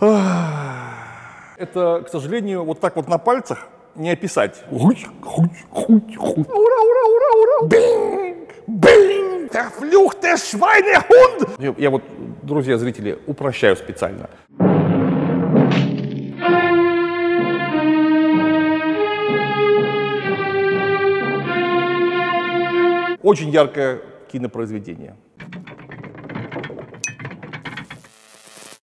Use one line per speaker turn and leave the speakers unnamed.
Это, к сожалению, вот так вот на пальцах не описать. Ура, ура, ура, ура! Бинг! Бинг! ты Schweinehund! Я, я вот, друзья, зрители, упрощаю специально. Очень яркое кинопроизведение.